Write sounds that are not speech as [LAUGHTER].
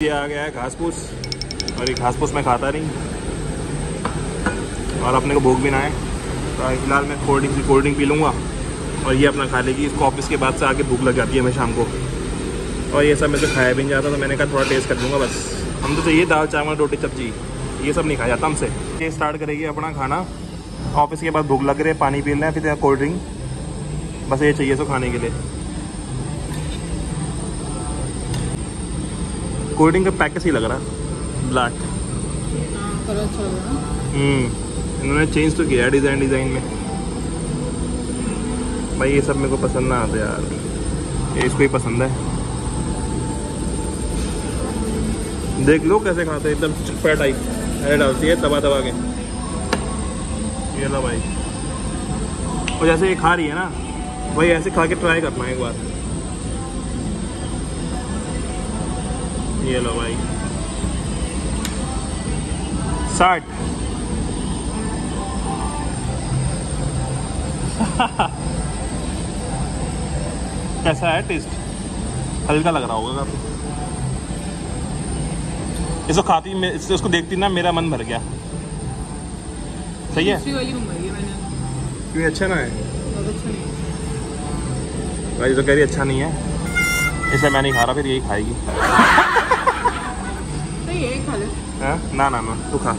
आ गया है घास फूस और ये घास फूस मैं खाता नहीं और अपने को भूख भी ना है तो फ़िलहाल मैं कोल्ड ड्रिंक कोल्ड ड्रिंक पी लूँगा और ये अपना खा लेगी। इसको ऑफ़िस के बाद से आके भूख लग जाती है मैं शाम को। और ये सब मैं तो खाया भी नहीं जाता तो मैंने कहा थोड़ा टेस्ट कर लूँगा बस। हम तो चाहिए दाल, चावल, रोटी, सब्ज़ी। ये सब नहीं खाया जाता हमसे। ये स्टार्ट करेगी अपना खाना। ऑफ़िस के बाद भूख लग रही है, पानी पी लें फिर कोल्ड ड्रिंक बस ये चाहिए सो खाने के लिए। कोल्ड का पैकेज ही लग रहा। ब्लैक हम्म इन्होंने चेंज तो किया डिज़ाइन डिज़ाइन में। भाई ये सब मेरे को पसंद ना आता यार। ये इसको ही पसंद है। देख लो कैसे खाते एकदम चटपटा टाइप ऐसे डालती है दबा दबा के। ये लो भाई। और जैसे ये खा रही है ना, वही ऐसे खा के ट्राई करना एक बार। ये लो भाई साठ कैसा है टेस्ट हल्का लग रहा होगा काफ़ी। इसको खाती मे- इस- इसको देखती ना मेरा मन भर गया। सही है? क्यों अच्छा ना है। अच्छा भाई तो कह रही अच्छा नहीं है। इसे मैं नहीं खा रहा फिर यही खाएगी। [LAUGHS] है खा ले? ना ना ना तू खा